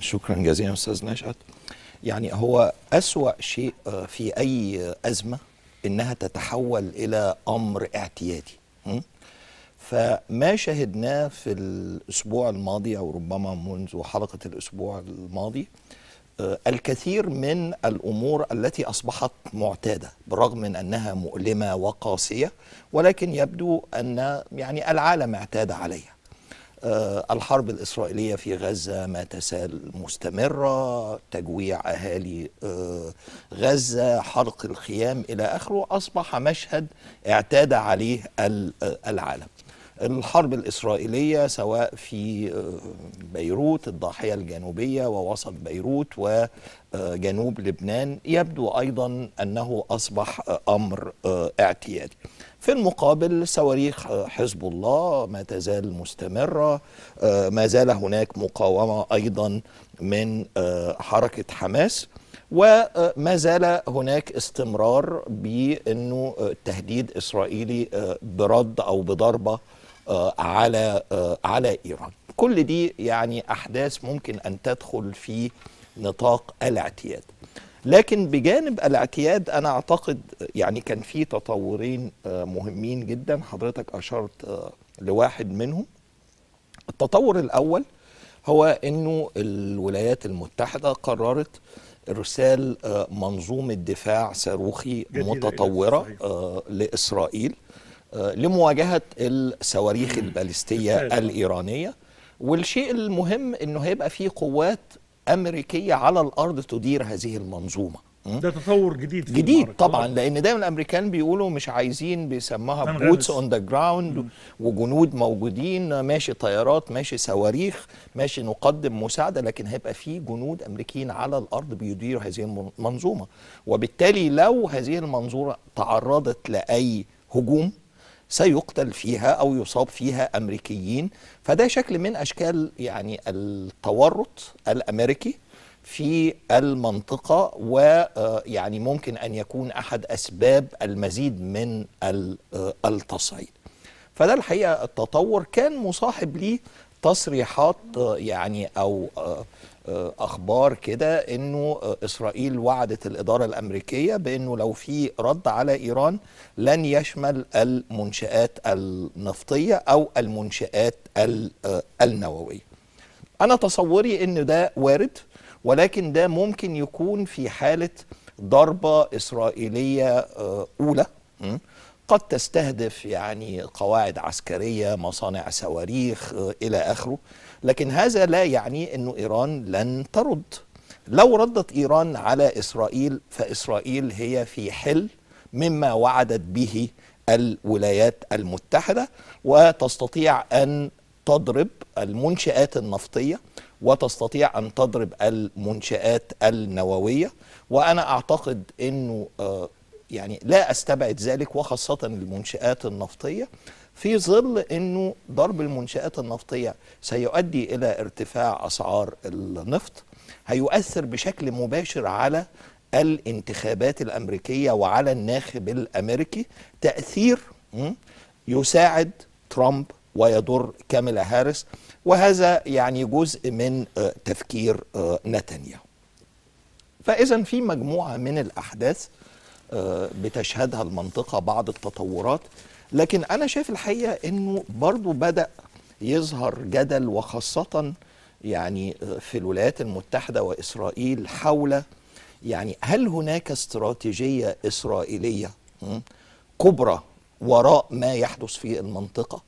شكرا جزيلا أستاذ نشأت يعني هو أسوأ شيء آه، في أي أزمة إنها تتحول إلى أمر اعتيادي? فما شهدناه في الأسبوع الماضي أو ربما منذ حلقة الأسبوع الماضي آه، الكثير من الأمور التي أصبحت معتادة بالرغم من أنها مؤلمة وقاسية ولكن يبدو أن يعني العالم اعتاد عليها الحرب الإسرائيلية في غزة ما تزال مستمرة تجويع أهالي آه، غزة حرق الخيام إلى آخره أصبح مشهد اعتاد عليه آه، العالم. الحرب الإسرائيلية سواء في آه، بيروت الضاحية الجنوبية ووسط بيروت وجنوب لبنان يبدو أيضا أنه أصبح آه، أمر آه، اعتيادي. في المقابل صواريخ آه، حزب الله ما تزال مستمرة آه، ما زال هناك مقاومة أيضا من آه، حركة حماس وما زال هناك استمرار بأنه تهديد إسرائيلي برد أو بضربة على على إيران. كل دي يعني أحداث ممكن أن تدخل في نطاق الاعتياد. لكن بجانب الاعتياد أنا أعتقد يعني كان في تطورين آه، مهمين جدا. حضرتك أشرت آه، لواحد منهم. التطور الأول هو إنه الولايات المتحدة قررت إرسال آه، منظومة دفاع صاروخي متطورة لإسرائيل لمواجهة الصواريخ الباليستية بالفعل. الإيرانية. والشيء المهم إنه هيبقى في قوات أمريكية على الأرض تدير هذه المنظومة? ده تطور جديد في جديد المعركة. طبعا لأن دايما الأمريكان بيقولوا مش عايزين بيسموها. boots on the ground وجنود موجودين ماشي طيارات ماشي صواريخ ماشي نقدم مساعدة لكن هيبقى في جنود أمريكيين على الأرض بيديروا هذه المنظومه وبالتالي لو هذه المنظومة تعرضت لأي هجوم سيقتل فيها أو يصاب فيها أمريكيين. فده شكل من أشكال يعني التورط الأمريكي في المنطقة ويعني ممكن أن يكون أحد أسباب المزيد من آه، التصعيد. فده الحقيقة التطور. كان مصاحب ليه تصريحات يعني أو آه، أخبار كده أنه آه، إسرائيل وعدت الإدارة الأمريكية بأنه لو في رد على إيران لن يشمل المنشآت النفطية أو المنشآت ال- آه، النووية أنا تصوري إن ده وارد ولكن ده ممكن يكون في حالة ضربة إسرائيلية آه، أولى? قد تستهدف يعني قواعد عسكرية مصانع صواريخ آه، إلى آخره. لكن هذا لا يعني انه إيران لن ترد. لو ردت إيران على إسرائيل فإسرائيل هي في حل مما وعدت به الولايات المتحدة وتستطيع أن تضرب المنشآت النفطية وتستطيع أن تضرب المنشآت النووية. وأنا أعتقد أنه آه، يعني لا أستبعد ذلك وخاصة المنشآت النفطية. في ظل أنه ضرب المنشآت النفطية سيؤدي إلى ارتفاع أسعار النفط هيؤثر بشكل مباشر على الانتخابات الأمريكية وعلى الناخب الأمريكي. تأثير م، يساعد ترامب ويضر كاميلا هاريس وهذا يعني جزء من آه، تفكير آه، نتنياهو. فإذا في مجموعة من الأحداث آه، بتشهدها المنطقة بعض التطورات. لكن أنا شايف الحقيقة أنه برضو بدأ يظهر جدل وخاصة يعني آه، في الولايات المتحدة وإسرائيل حول يعني هل هناك استراتيجية إسرائيلية م، كبرى وراء ما يحدث في المنطقة؟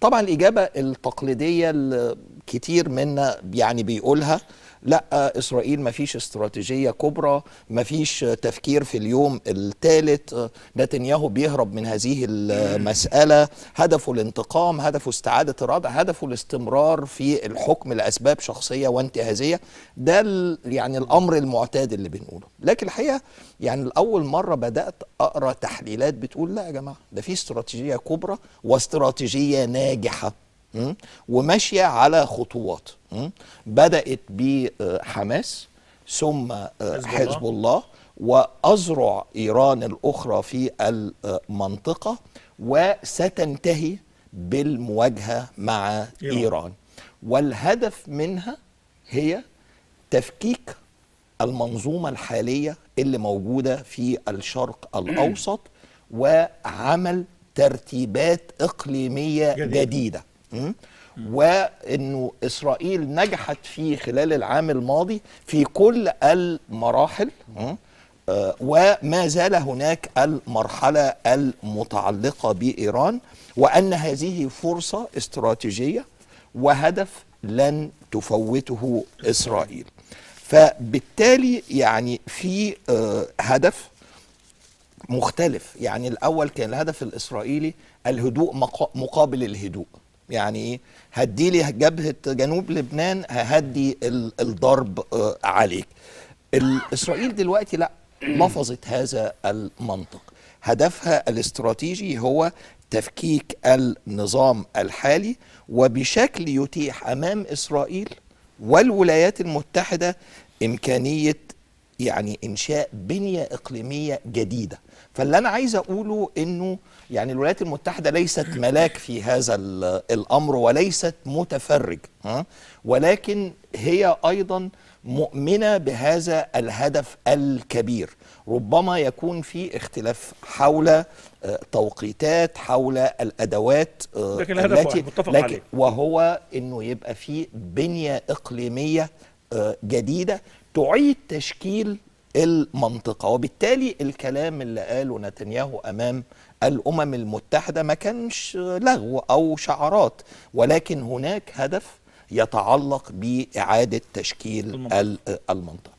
طبعا الإجابة التقليدية اللي كتير منا يعني بيقولها لأ إسرائيل ما فيش استراتيجية كبرى ما فيش تفكير في اليوم الثالث نتنياهو بيهرب من هذه المسألة هدفه الانتقام هدفه استعادة الردع هدفه الاستمرار في الحكم لأسباب شخصية وانتهازية. ده يعني الأمر المعتاد اللي بنقوله. لكن الحقيقة يعني الأول مرة بدأت أقرأ تحليلات بتقول لأ يا جماعة ده في استراتيجية كبرى واستراتيجية ناجحة. م? وماشية على خطوات م? بدأت بحماس ثم آه، حزب الله. وأذرع إيران الأخرى في المنطقة وستنتهي بالمواجهة مع إيران. إيران والهدف منها هي تفكيك المنظومة الحالية اللي موجودة في الشرق الأوسط وعمل ترتيبات إقليمية. جديدة, جديدة. وإنه إسرائيل نجحت في خلال العام الماضي في كل المراحل? آه، وما زال هناك المرحلة المتعلقة بإيران وأن هذه فرصة استراتيجية وهدف لن تفوته إسرائيل. فبالتالي يعني في آه، هدف مختلف. يعني الأول كان الهدف الإسرائيلي الهدوء مقا- مقابل الهدوء. يعني إيه؟ هدي لي جبهة جنوب لبنان ههدي ال- الضرب آه، عليك. إسرائيل دلوقتي لأ لفظت هذا المنطق. هدفها الاستراتيجي هو تفكيك النظام الحالي وبشكل يتيح أمام إسرائيل والولايات المتحدة إمكانية يعني إنشاء بنية إقليمية جديدة. فاللي أنا عايز أقوله إنه يعني الولايات المتحدة ليست ملاك في هذا ال- الأمر وليست متفرج ها؟ ولكن هي أيضا مؤمنة بهذا الهدف الكبير. ربما يكون في اختلاف حول آه، توقيتات حول الأدوات آه، لكن الهدف واحد، متفق لكن عليه. وهو إنه يبقى في بنية إقليمية آه، جديدة. تعيد تشكيل المنطقة وبالتالي الكلام اللي قاله نتنياهو أمام الأمم المتحدة ما كانش لغو أو شعارات ولكن هناك هدف يتعلق بإعادة تشكيل المنطقة. ال- المنطقة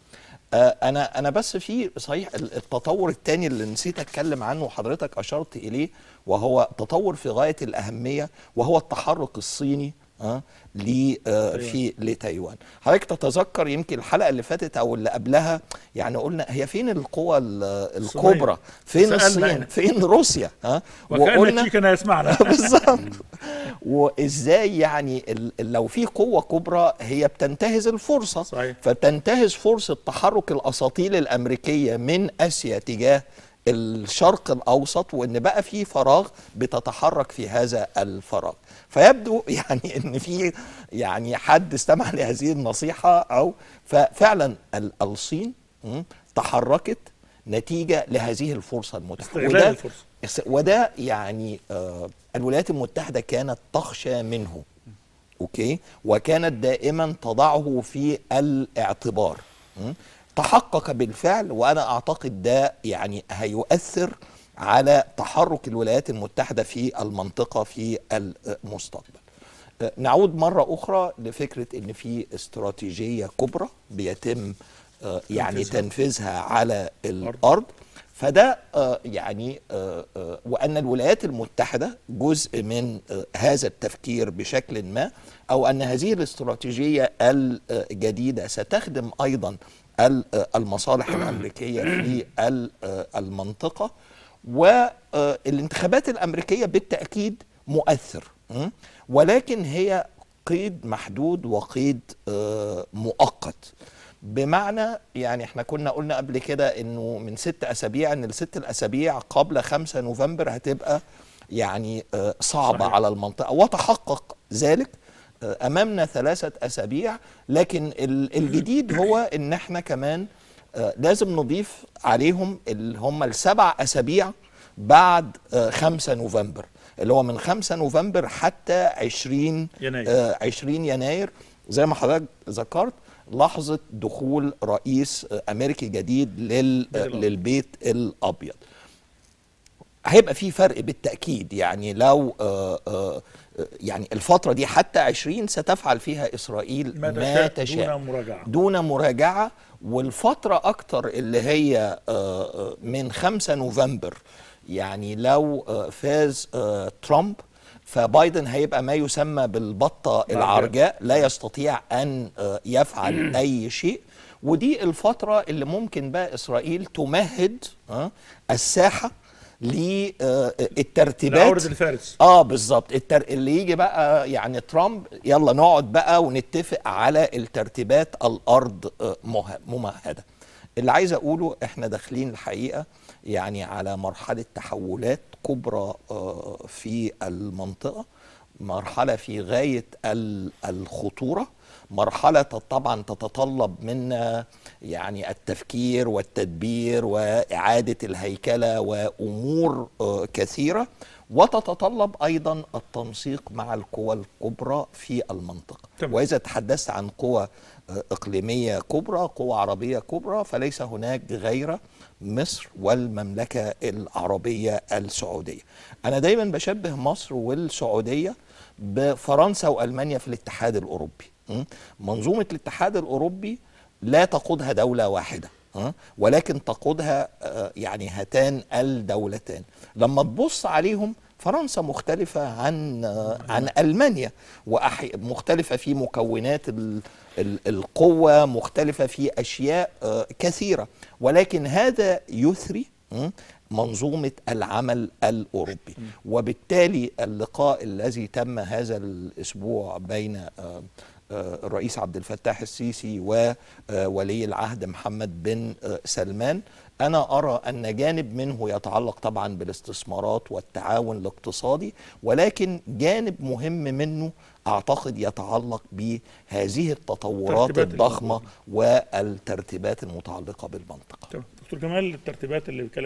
آه، أنا أنا بس في صحيح ال- التطور الثاني اللي نسيت أتكلم عنه وحضرتك أشرت إليه وهو تطور في غاية الأهمية وهو التحرك الصيني آه ل آه، في لتايوان. حضرتك تتذكر يمكن الحلقة اللي فاتت أو اللي قبلها؟ يعني قلنا هي فين القوى ال- الكبرى فين الصين. فين روسيا؟ ها وكأن تشي كان يسمعنا. بالظبط. وإزاي يعني لو في قوة كبرى هي بتنتهز الفرصة. صحيح. فتنتهز فرصة تحرك الأساطيل الأمريكية من آسيا تجاه الشرق الأوسط وإن بقى في فراغ بتتحرك في هذا الفراغ فيبدو يعني إن في يعني حد استمع لهذه النصيحة أو ففعلا ال- الصين تحركت نتيجة لهذه الفرصة المتاحة وده الفرصة. وده يعني آه الولايات المتحدة كانت تخشى منه أوكي وكانت دائما تضعه في الاعتبار? تحقق بالفعل وأنا أعتقد ده يعني هيؤثر على تحرك الولايات المتحدة في المنطقة في المستقبل. آه، نعود مرة أخرى لفكرة إن في استراتيجية كبرى بيتم آه، يعني تنفيذها. على الأرض. فده آه، يعني وأن الولايات المتحدة جزء من هذا التفكير بشكل ما أو أن هذه الاستراتيجية الجديدة ستخدم آه، المصالح الأمريكية في ال- آه، المنطقة والانتخابات الأمريكية بالتأكيد مؤثر م? ولكن هي قيد محدود وقيد آه، مؤقت بمعنى يعني إحنا كنا قلنا قبل كده إنه من ست أسابيع إن الست الأسابيع قبل 5 نوفمبر هتبقى يعني آه، صعبة صحيح. على المنطقة وتحقق ذلك آه، أمامنا ثلاثة أسابيع لكن ال- الجديد هو إن إحنا كمان آه، لازم نضيف عليهم اللي هم السبع أسابيع بعد آه، 5 نوفمبر اللي هو من 5 نوفمبر حتى 20 يناير. آه، 20 يناير زي ما حضرتك ذكرت لحظة دخول رئيس آه، أمريكي جديد لل آه،. للبيت الأبيض هيبقى في فرق بالتأكيد يعني لو آه، آه، آه، يعني الفترة دي حتى 20 ستفعل فيها إسرائيل ما ما تشاء دون مراجعة. دون مراجعة. والفترة أكتر اللي هي آه، آه، من 5 نوفمبر يعني لو آه، فاز ترامب فبايدن هيبقى ما يسمى بالبطة العرجاء. لا يستطيع أن يفعل أي شيء. ودي الفترة اللي ممكن بقى إسرائيل تمهد الساحة. للترتيبات. لعورة الفارس. آه بالظبط التر... اللي يجي بقى يعني ترامب يلا نقعد بقى ونتفق على الترتيبات الأرض آه، مه- ممهدة. اللي عايز أقوله إحنا داخلين الحقيقة يعني على مرحلة تحولات كبرى آه، في المنطقة. مرحلة في غاية ال- الخطورة. مرحلة طبعا تتطلب منا يعني التفكير والتدبير وإعادة الهيكلة وأمور آه، كثيرة. وتتطلب أيضا التنسيق مع القوى الكبرى في المنطقة. تمام. وإذا تحدثت عن قوى إقليمية كبرى قوى عربية كبرى فليس هناك غير مصر والمملكة العربية السعودية أنا دايما بشبه مصر والسعودية بفرنسا وألمانيا في الاتحاد الأوروبي م? منظومة الاتحاد الأوروبي لا تقودها دولة واحدة ها؟ ولكن تقودها آه، يعني هاتان الدولتان لما تبص عليهم فرنسا مختلفة عن عن ألمانيا ومختلفة في مكونات ال- ال- القوة مختلفة في أشياء آه، كثيرة ولكن هذا يثري? منظومة العمل الأوروبي وبالتالي اللقاء الذي تم هذا الأسبوع بين آه، الرئيس عبد الفتاح السيسي وولي العهد محمد بن آه، سلمان. أنا أرى أن جانب منه يتعلق طبعا بالاستثمارات والتعاون الاقتصادي ولكن جانب مهم منه أعتقد يتعلق بهذه التطورات الضخمة والترتيبات المتعلقة بالمنطقة. دكتور جمال الترتيبات اللي بيتكلم